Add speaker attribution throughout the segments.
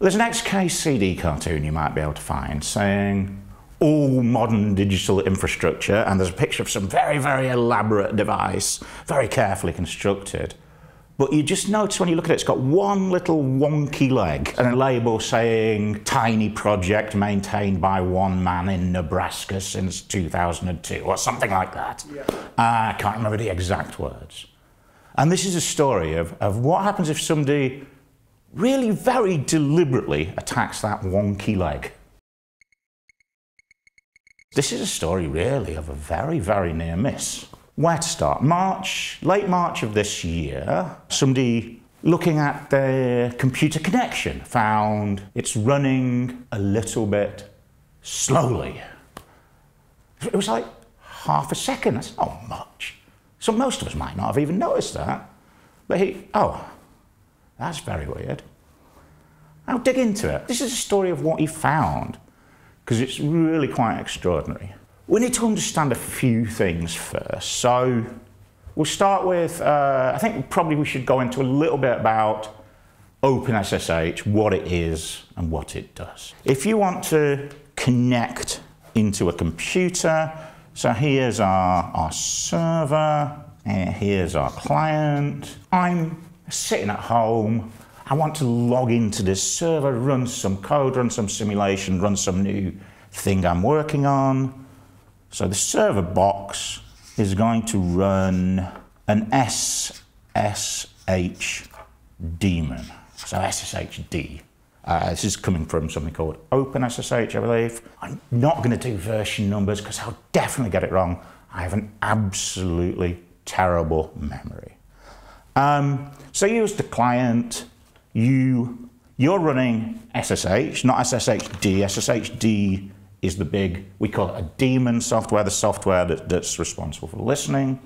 Speaker 1: There's an XKCD cartoon you might be able to find saying all modern digital infrastructure, and there's a picture of some very, very elaborate device, very carefully constructed. But you just notice when you look at it, it's got one little wonky leg and a label saying tiny project maintained by one man in Nebraska since 2002 or something like that. Yeah. Uh, I can't remember the exact words. And this is a story of, of what happens if somebody really very deliberately attacks that wonky leg. This is a story really of a very, very near miss. Where to start? March, late March of this year, somebody looking at their computer connection found it's running a little bit slowly. It was like half a second. That's not much. So most of us might not have even noticed that. But he, oh, that's very weird. I'll dig into it. This is a story of what he found, because it's really quite extraordinary. We need to understand a few things first. So we'll start with, uh, I think probably we should go into a little bit about OpenSSH, what it is and what it does. If you want to connect into a computer, so here's our, our server, and here's our client. I'm sitting at home. I want to log into this server, run some code, run some simulation, run some new thing I'm working on. So the server box is going to run an SSH daemon. So SSHD. Uh, this is coming from something called OpenSSH, I believe. I'm not going to do version numbers because I'll definitely get it wrong. I have an absolutely terrible memory. Um, so as the client, you, you're running SSH, not SSHD. SSHD is the big, we call it a daemon software, the software that, that's responsible for listening.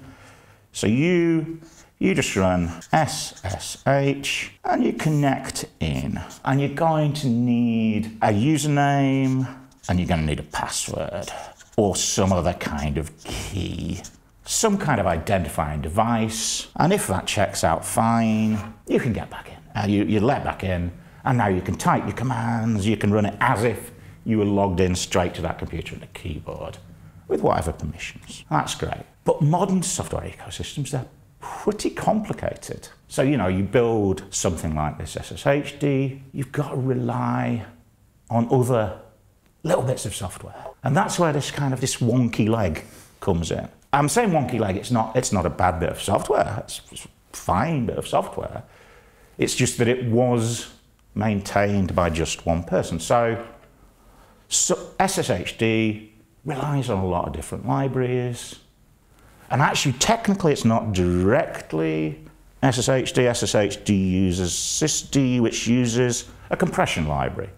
Speaker 1: So you, you just run SSH and you connect in. And you're going to need a username and you're going to need a password or some other kind of key some kind of identifying device, and if that checks out fine, you can get back in. Uh, you, you let back in, and now you can type your commands, you can run it as if you were logged in straight to that computer and the keyboard with whatever permissions. That's great. But modern software ecosystems, they're pretty complicated. So, you know, you build something like this SSHD, you've got to rely on other little bits of software. And that's where this kind of this wonky leg comes in. I'm saying wonky leg, it's not, it's not a bad bit of software. It's, it's fine bit of software. It's just that it was maintained by just one person. So, so SSHD relies on a lot of different libraries. And actually, technically, it's not directly SSHD. SSHD uses SysD, which uses a compression library.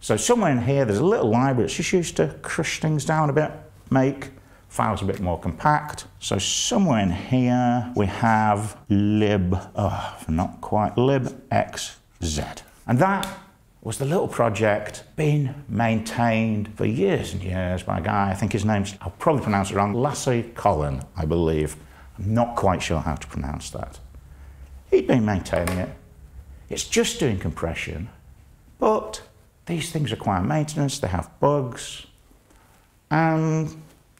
Speaker 1: So somewhere in here, there's a little library that's just used to crush things down a bit, make file's a bit more compact. So somewhere in here we have lib, oh, not quite, libxz. And that was the little project being maintained for years and years by a guy, I think his name's, I'll probably pronounce it wrong, Lasse Collin, I believe. I'm not quite sure how to pronounce that. He'd been maintaining it. It's just doing compression, but these things require maintenance, they have bugs, and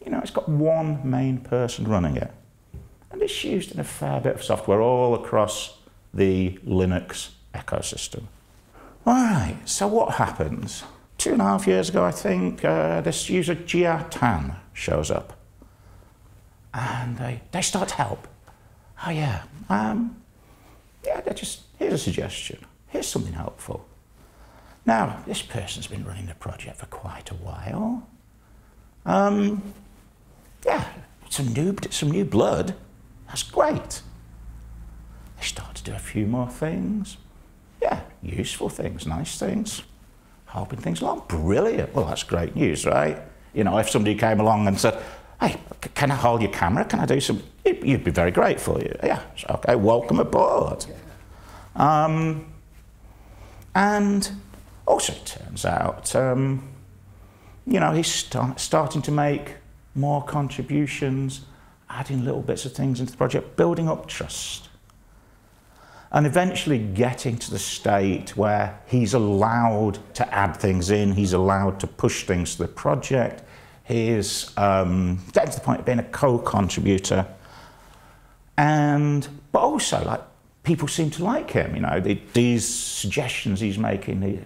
Speaker 1: you know, it's got one main person running it. And it's used in a fair bit of software all across the Linux ecosystem. All right, so what happens? Two and a half years ago, I think, uh, this user Jia Tan shows up. And they, they start to help. Oh, yeah, um, yeah, they just, here's a suggestion. Here's something helpful. Now, this person's been running the project for quite a while. Um, yeah, some new, some new blood. That's great. They start to do a few more things. Yeah, useful things, nice things, helping things along. Brilliant. Well, that's great news, right? You know, if somebody came along and said, hey, can I hold your camera? Can I do some? You'd be very grateful. You yeah, okay, welcome aboard. Um, and also, it turns out, um, you know, he's start, starting to make more contributions, adding little bits of things into the project, building up trust. and eventually getting to the state where he's allowed to add things in, he's allowed to push things to the project, he's um, getting to the point of being a co-contributor, and but also like people seem to like him. You know, the, these suggestions he's making, the,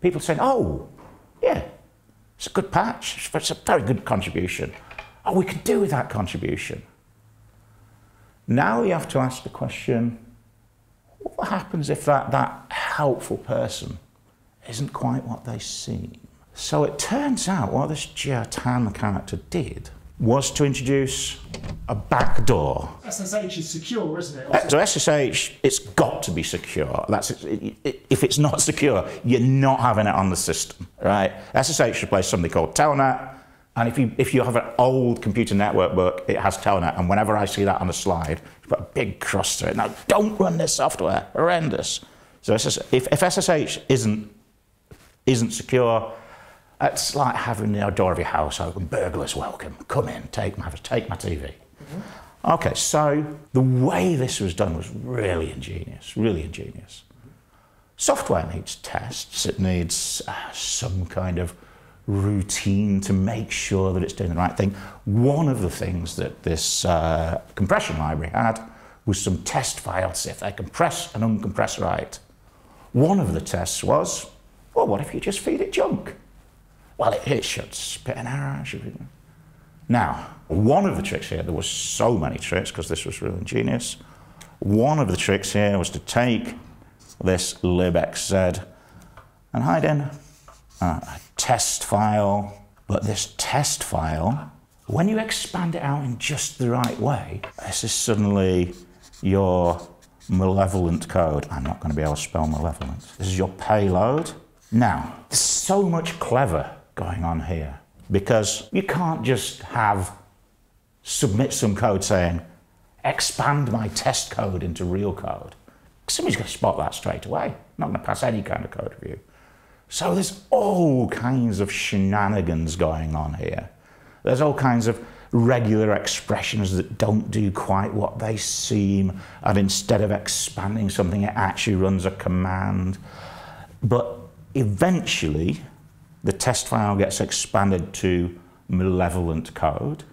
Speaker 1: people saying, "Oh, yeah, it's a good patch. It's a very good contribution. Oh, we could do with that contribution." Now you have to ask the question what happens if that, that helpful person isn't quite what they seem? So it turns out what this Jia character did was to introduce a back door.
Speaker 2: SSH is secure, isn't it?
Speaker 1: So SSH, it's got to be secure. That's if it's not secure, you're not having it on the system, right? SSH replaced something called Telnet, and if you, if you have an old computer network book, it has Telnet. And whenever I see that on the slide, it's got a big cross through it. Now, don't run this software. Horrendous. So if, if SSH isn't, isn't secure, it's like having the door of your house open. Burglars welcome. Come in, take my, take my TV. Mm-hmm. Okay, so the way this was done was really ingenious, really ingenious. Software needs tests. It needs uh, some kind of routine to make sure that it's doing the right thing. One of the things that this uh, compression library had was some test files if they compress and uncompress right. One of the tests was, well, what if you just feed it junk? Well, it, it should spit an error. Now, one of the tricks here, there were so many tricks because this was really ingenious. One of the tricks here was to take this libxz and hide in Uh, a test file, but this test file, when you expand it out in just the right way, this is suddenly your malevolent code. I'm not going to be able to spell malevolent. This is your payload. Now, there's so much clever going on here because you can't just have submit some code saying, expand my test code into real code. Somebody's going to spot that straight away. Not going to pass any kind of code review. So there's all kinds of shenanigans going on here. There's all kinds of regular expressions that don't do quite what they seem, and instead of expanding something, it actually runs a command. But eventually, the test file gets expanded to malevolent code.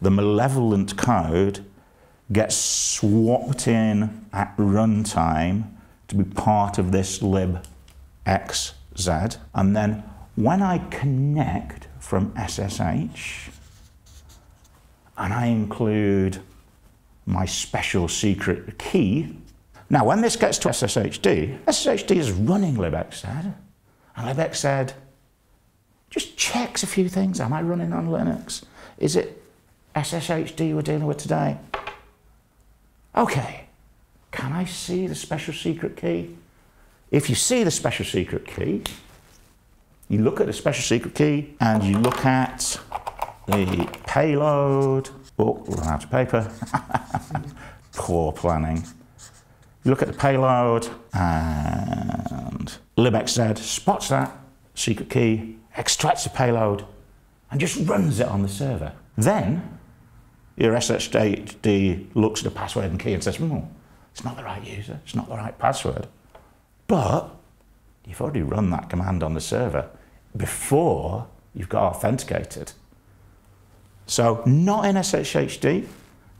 Speaker 1: The malevolent code gets swapped in at runtime to be part of this libx Z. And then when I connect from SSH, and I include my special secret key. Now, when this gets to SSHD, SSHD is running libxz, and libxz just checks a few things. Am I running on Linux? Is it SSHD we're dealing with today? Okay, can I see the special secret key? If you see the special secret key, you look at the special secret key and you look at the payload. Oh, run out of paper. Poor planning. You look at the payload and libxz spots that secret key, extracts the payload, and just runs it on the server. Then your SSHD looks at the password and key and says, hmm, it's not the right user, it's not the right password. But you've already run that command on the server before you've got authenticated. So not in SSHD,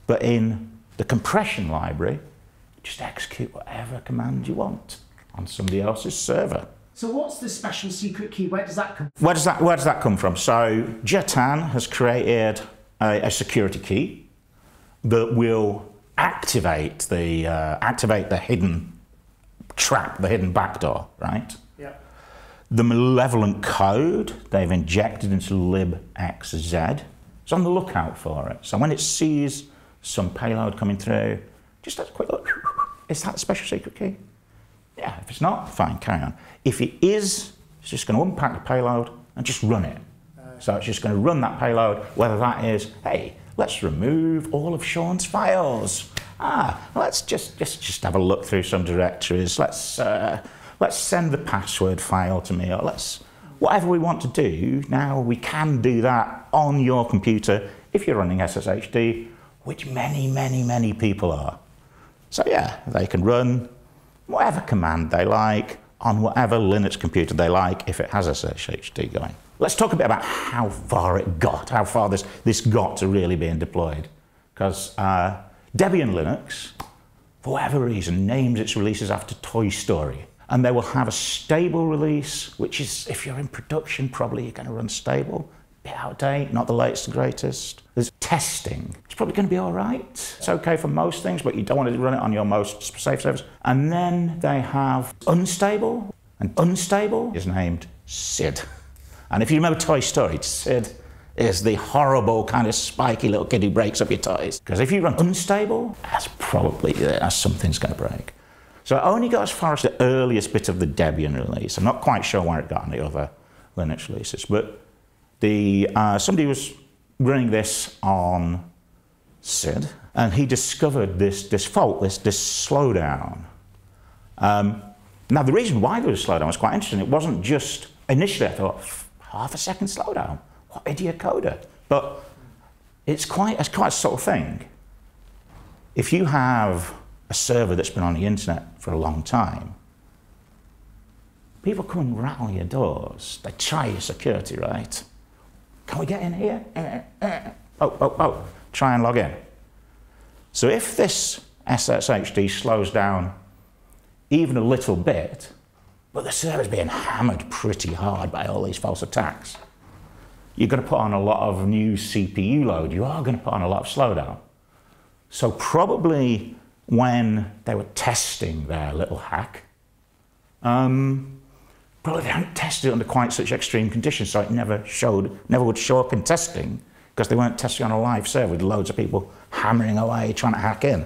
Speaker 1: but in the compression library, just execute whatever command you want on somebody else's server.
Speaker 2: So what's the special secret key? Where does that come
Speaker 1: from? Where does that, where does that come from? So Jia Tan has created a, a security key that will activate the, uh, activate the hidden trap, the hidden backdoor, right?
Speaker 2: Yeah.
Speaker 1: The malevolent code they've injected into libxz is on the lookout for it. So when it sees some payload coming through, just have a quick look. Is that a special secret key? Yeah, if it's not, fine, carry on. If it is, it's just going to unpack the payload and just run it. So it's just going to run that payload, whether that is, hey, let's remove all of Sean's files ah, let's just, just, just have a look through some directories. Let's, uh, let's send the password file to me, or let's, whatever we want to do, now we can do that on your computer if you're running SSHD, which many, many, many people are. So yeah, they can run whatever command they like on whatever Linux computer they like if it has SSHD going. Let's talk a bit about how far it got, how far this, this got to really being deployed. Because uh, Debian Linux, for whatever reason, names its releases after Toy Story. And they will have a stable release, which is, if you're in production, probably you're going to run stable. Bit out of date, not the latest and greatest. There's testing. It's probably going to be all right. It's okay for most things, but you don't want to run it on your most safe service. And then they have unstable, and unstable is named SID. And if you remember Toy Story, Sid is the horrible kind of spiky little kid who breaks up your toys. Because if you run unstable, that's probably uh, something's going to break. So it only got as far as the earliest bit of the Debian release. I'm not quite sure where it got on the other Linux releases, but the uh, somebody was running this on SID, and he discovered this, this fault, this, this slowdown. Um, now, the reason why there was a slowdown was quite interesting. It wasn't just initially I thought half a second slowdown. Idiot coder? But it's quite, it's quite a thing. If you have a server that's been on the internet for a long time, people come and rattle your doors. They try your security, right? Can we get in here? Eh, eh, eh. Oh, oh, oh, try and log in. So if this SSHD slows down even a little bit, but the server's being hammered pretty hard by all these false attacks. You're going to put on a lot of new CPU load. You are going to put on a lot of slowdown. So probably when they were testing their little hack, um, probably they hadn't tested it under quite such extreme conditions, so it never showed, never would show up in testing because they weren't testing on a live server with loads of people hammering away trying to hack in.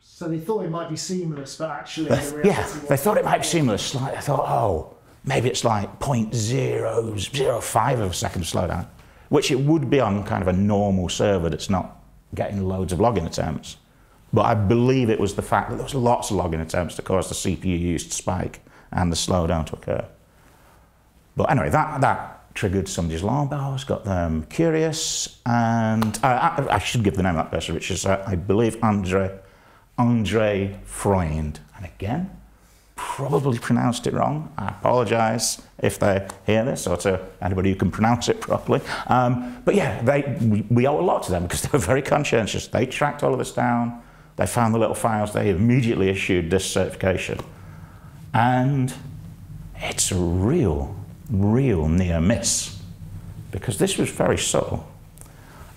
Speaker 2: So they thought it might be seamless, but actually,
Speaker 1: the yeah, they thought it might be seamless. Like they thought, oh, maybe it's like 0.005 of a second slowdown, which it would be on kind of a normal server that's not getting loads of login attempts. But I believe it was the fact that there was lots of login attempts to cause the CPU use to spike and the slowdown to occur. But anyway, that, that triggered somebody's alarm bells, got them curious, and I, I, I should give the name of that person, which is, uh, I believe, Andre Andre Freund. And again, probably pronounced it wrong. I apologise if they hear this or to anybody who can pronounce it properly. Um, but yeah, they, we, we, owe a lot to them because they were very conscientious. They tracked all of this down. They found the little files. They immediately issued this certification. And it's a real, real near miss because this was very subtle.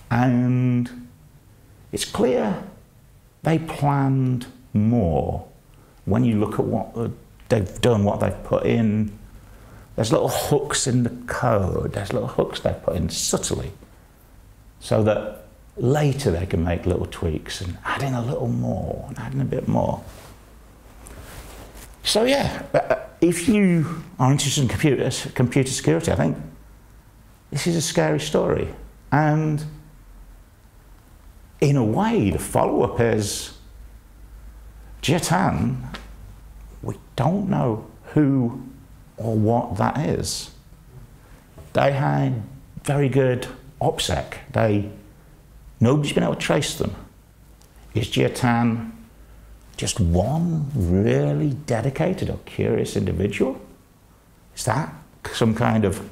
Speaker 1: And it's clear they planned more. When you look at what they've done, what they've put in, there's little hooks in the code, there's little hooks they've put in subtly, so that later they can make little tweaks and add in a little more and add in a bit more. So yeah, uh, if you are interested in computer, computer security, I think this is a scary story. And in a way, the follow up is Jia Tan, we don't know who or what that is. They had very good OPSEC. They, nobody's been able to trace them. Is Jia Tan just one really dedicated or curious individual? Is that some kind of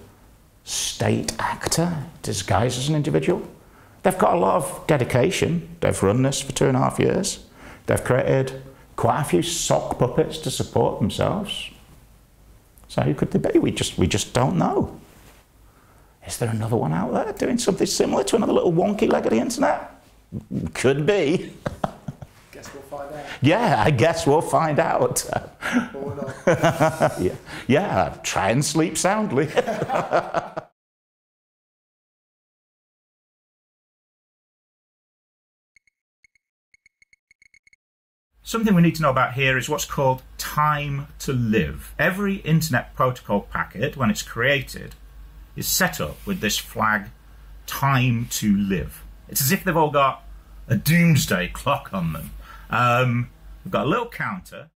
Speaker 1: state actor disguised as an individual? They've got a lot of dedication. They've run this for two and a half years. They've created quite a few sock puppets to support themselves. So who could they be? We just, we just don't know. Is there another one out there doing something similar to another little wonky leg of the internet? Could be.
Speaker 2: Guess we'll find out.
Speaker 1: Yeah, I guess we'll find out. yeah. yeah, try and sleep soundly. Something we need to know about here is what's called time to live. Every Internet Protocol packet, when it's created, is set up with this flag, time to live. It's as if they've all got a doomsday clock on them. Um, we've got a little counter.